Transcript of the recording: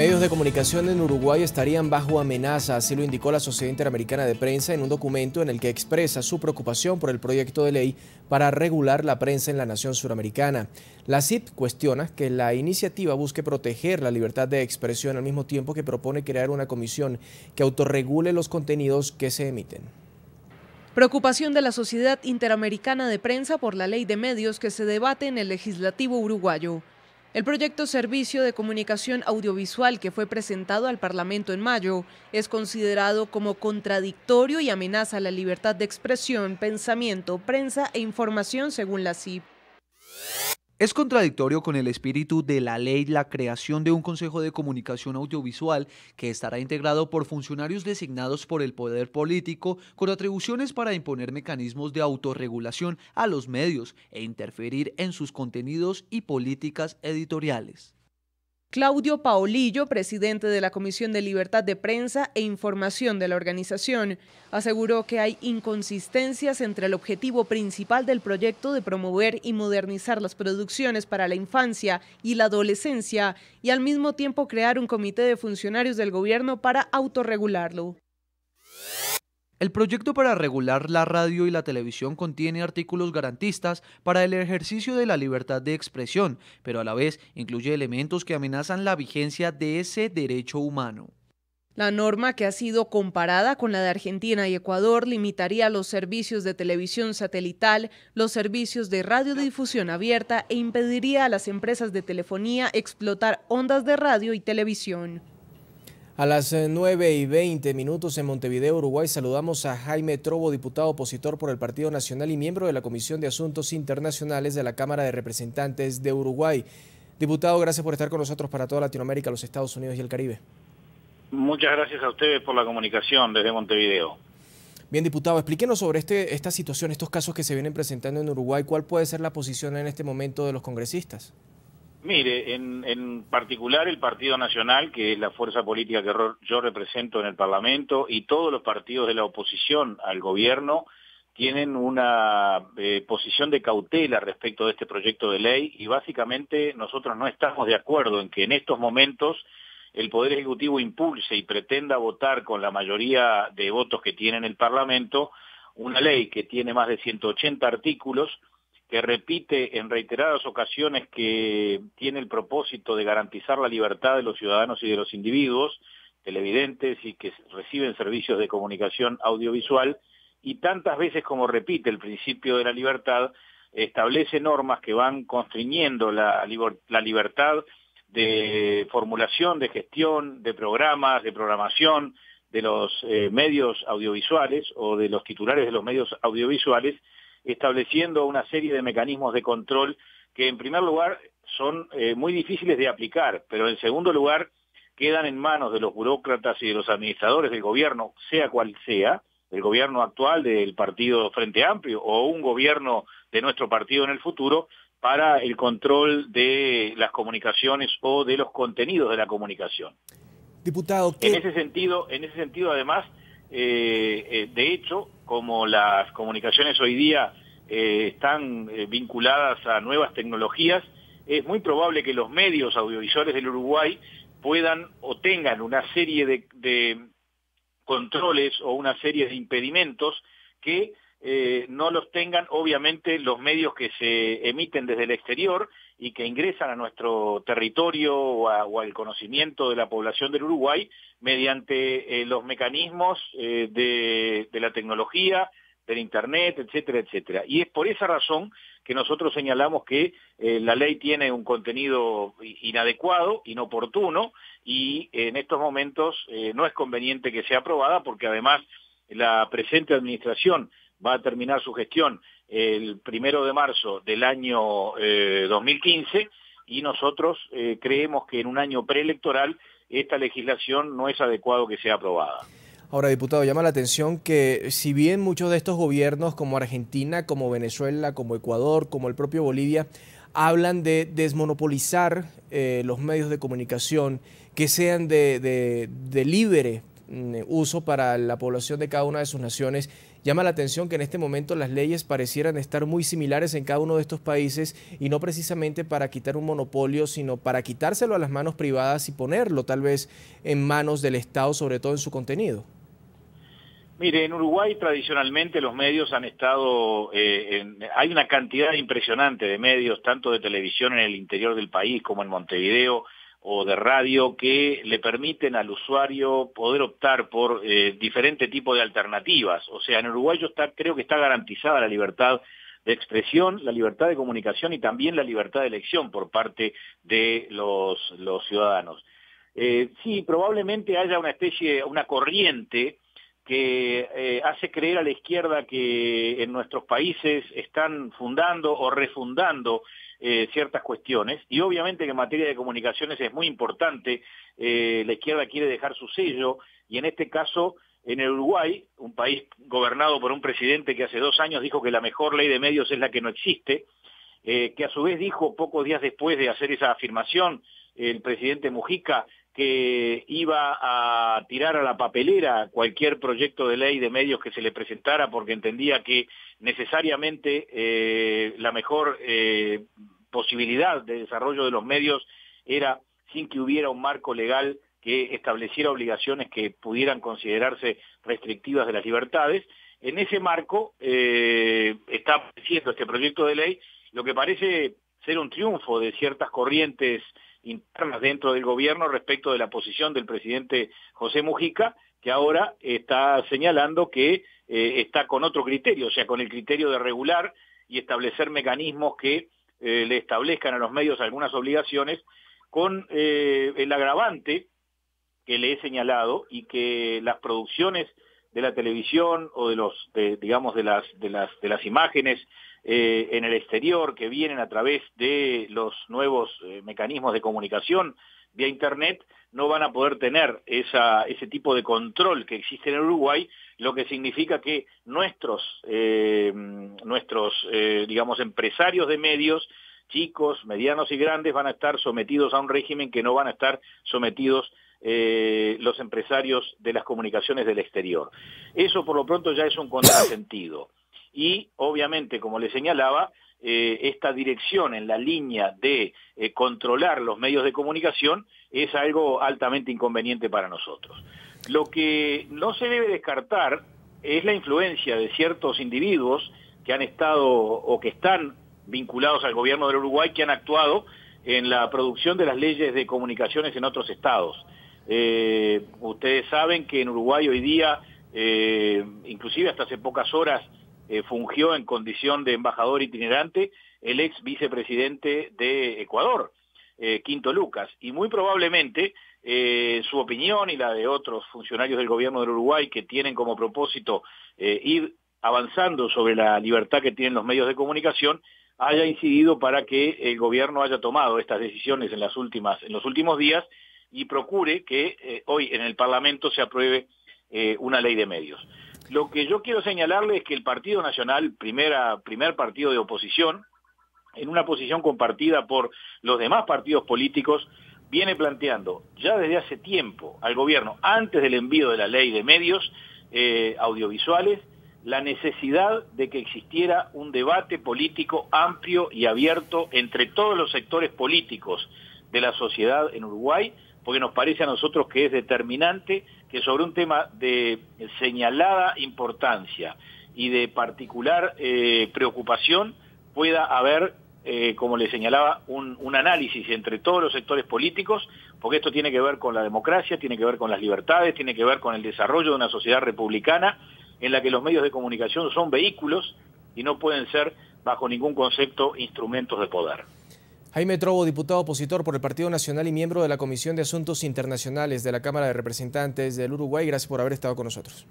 Medios de comunicación en Uruguay estarían bajo amenaza, así lo indicó la Sociedad Interamericana de Prensa en un documento en el que expresa su preocupación por el proyecto de ley para regular la prensa en la nación suramericana. La CIP cuestiona que la iniciativa busque proteger la libertad de expresión al mismo tiempo que propone crear una comisión que autorregule los contenidos que se emiten. Preocupación de la Sociedad Interamericana de Prensa por la ley de medios que se debate en el legislativo uruguayo. El proyecto Servicio de Comunicación Audiovisual que fue presentado al Parlamento en mayo es considerado como contradictorio y amenaza la libertad de expresión, pensamiento, prensa e información según la CIP. Es contradictorio con el espíritu de la ley la creación de un Consejo de Comunicación Audiovisual que estará integrado por funcionarios designados por el poder político con atribuciones para imponer mecanismos de autorregulación a los medios e interferir en sus contenidos y políticas editoriales. Claudio Paolillo, presidente de la Comisión de Libertad de Prensa e Información de la organización, aseguró que hay inconsistencias entre el objetivo principal del proyecto de promover y modernizar las producciones para la infancia y la adolescencia y al mismo tiempo crear un comité de funcionarios del gobierno para autorregularlo. El proyecto para regular la radio y la televisión contiene artículos garantistas para el ejercicio de la libertad de expresión, pero a la vez incluye elementos que amenazan la vigencia de ese derecho humano. La norma, que ha sido comparada con la de Argentina y Ecuador, limitaría los servicios de televisión satelital, los servicios de radiodifusión abierta e impediría a las empresas de telefonía explotar ondas de radio y televisión. A las 9 eh, y 20 minutos en Montevideo, Uruguay, saludamos a Jaime Trobo, diputado opositor por el Partido Nacional y miembro de la Comisión de Asuntos Internacionales de la Cámara de Representantes de Uruguay. Diputado, gracias por estar con nosotros para toda Latinoamérica, los Estados Unidos y el Caribe. Muchas gracias a ustedes por la comunicación desde Montevideo. Bien, diputado, explíquenos sobre este, esta situación, estos casos que se vienen presentando en Uruguay. ¿Cuál puede ser la posición en este momento de los congresistas? Mire, en, particular el Partido Nacional, que es la fuerza política que yo represento en el Parlamento, y todos los partidos de la oposición al gobierno tienen una eh, posición de cautela respecto de este proyecto de ley y básicamente nosotros no estamos de acuerdo en que en estos momentos el Poder Ejecutivo impulse y pretenda votar con la mayoría de votos que tiene en el Parlamento una ley que tiene más de 180 artículos que repite en reiteradas ocasiones que tiene el propósito de garantizar la libertad de los ciudadanos y de los individuos, televidentes y que reciben servicios de comunicación audiovisual, y tantas veces como repite el principio de la libertad, establece normas que van constriñendo la, libertad de formulación, de gestión, de programas, de programación de los eh, medios audiovisuales o de los titulares de los medios audiovisuales, estableciendo una serie de mecanismos de control que en primer lugar son eh, muy difíciles de aplicar, pero en segundo lugar quedan en manos de los burócratas y de los administradores del gobierno, sea cual sea, el gobierno actual del partido Frente Amplio o un gobierno de nuestro partido en el futuro, para el control de las comunicaciones o de los contenidos de la comunicación. Diputado, en ese sentido, en ese sentido además, de hecho, como las comunicaciones hoy día eh, están vinculadas a nuevas tecnologías, es muy probable que los medios audiovisuales del Uruguay puedan o tengan una serie de, controles o una serie de impedimentos que no los tengan obviamente los medios que se emiten desde el exterior y que ingresan a nuestro territorio o, al conocimiento de la población del Uruguay mediante eh, los mecanismos eh, de, la tecnología, del Internet, etcétera, etcétera. Y es por esa razón que nosotros señalamos que eh, la ley tiene un contenido inadecuado, inoportuno, y en estos momentos no es conveniente que sea aprobada porque además la presente administración va a terminar su gestión el primero de marzo del año 2015 eh, y nosotros eh, creemos que en un año preelectoral esta legislación no es adecuado que sea aprobada. Ahora, diputado, llama la atención que si bien muchos de estos gobiernos como Argentina, como Venezuela, como Ecuador, como el propio Bolivia, hablan de desmonopolizar eh, los medios de comunicación, que sean de, de, de libre Mm, uso para la población de cada una de sus naciones Llama la atención que en este momento las leyes parecieran estar muy similares en cada uno de estos países y no precisamente para quitar un monopolio, sino para quitárselo a las manos privadas y ponerlo tal vez en manos del Estado, sobre todo en su contenido. Mire, en Uruguay tradicionalmente los medios han estado, eh, hay una cantidad impresionante de medios, tanto de televisión en el interior del país como en Montevideo, o de radio que le permiten al usuario poder optar por eh, diferente tipo de alternativas. O sea, en Uruguay yo creo que está garantizada la libertad de expresión, la libertad de comunicación y también la libertad de elección por parte de los, los ciudadanos. Eh, sí, probablemente haya una especie, una corriente que eh, hace creer a la izquierda que en nuestros países están fundando o refundando eh, ciertas cuestiones. Y obviamente que en materia de comunicaciones es muy importante, eh, la izquierda quiere dejar su sello. Y en este caso en el Uruguay, un país gobernado por un presidente que hace dos años dijo que la mejor ley de medios es la que no existe, que a su vez dijo pocos días después de hacer esa afirmación el presidente Mujica que iba a tirar a la papelera cualquier proyecto de ley de medios que se le presentara porque entendía que necesariamente eh, la mejor eh, posibilidad de desarrollo de los medios era sin que hubiera un marco legal que estableciera obligaciones que pudieran considerarse restrictivas de las libertades. En ese marco eh, está apareciendo este proyecto de ley, lo que parece ser un triunfo de ciertas corrientes internas dentro del gobierno respecto de la posición del presidente José Mujica, que ahora está señalando que eh, está con otro criterio, o sea, con el criterio de regular y establecer mecanismos que eh, le establezcan a los medios algunas obligaciones, con eh, el agravante que le he señalado y que las producciones de la televisión o de los, digamos, de las, de las, de las imágenes eh, en el exterior que vienen a través de los nuevos eh, mecanismos de comunicación vía Internet, no van a poder tener ese tipo de control que existe en Uruguay, lo que significa que nuestros, eh, nuestros digamos, empresarios de medios, chicos, medianos y grandes, van a estar sometidos a un régimen que no van a estar sometidos los empresarios de las comunicaciones del exterior. Eso por lo pronto ya es un contrasentido y obviamente, como le señalaba, eh, esta dirección en la línea de eh, controlar los medios de comunicación es algo altamente inconveniente para nosotros. Lo que no se debe descartar es la influencia de ciertos individuos que han estado o que están vinculados al gobierno del Uruguay, que han actuado en la producción de las leyes de comunicaciones en otros estados. Eh, ustedes saben que en Uruguay hoy día, inclusive hasta hace pocas horas, eh, fungió en condición de embajador itinerante el ex vicepresidente de Ecuador, eh, Quinto Lucas, y muy probablemente eh, su opinión y la de otros funcionarios del gobierno del Uruguay que tienen como propósito ir avanzando sobre la libertad que tienen los medios de comunicación, haya incidido para que el gobierno haya tomado estas decisiones en, las últimas, en los últimos días y procure que hoy en el Parlamento se apruebe una ley de medios. Lo que yo quiero señalarle es que el Partido Nacional, primer partido de oposición, en una posición compartida por los demás partidos políticos, viene planteando ya desde hace tiempo al gobierno, antes del envío de la ley de medios eh, audiovisuales, la necesidad de que existiera un debate político amplio y abierto entre todos los sectores políticos de la sociedad en Uruguay, porque nos parece a nosotros que es determinante que sobre un tema de señalada importancia y de particular eh, preocupación pueda haber, eh, como le señalaba, un, un, análisis entre todos los sectores políticos, porque esto tiene que ver con la democracia, tiene que ver con las libertades, tiene que ver con el desarrollo de una sociedad republicana en la que los medios de comunicación son vehículos y no pueden ser, bajo ningún concepto, instrumentos de poder. Jaime Trobo, diputado opositor por el Partido Nacional y miembro de la Comisión de Asuntos Internacionales de la Cámara de Representantes del Uruguay, gracias por haber estado con nosotros.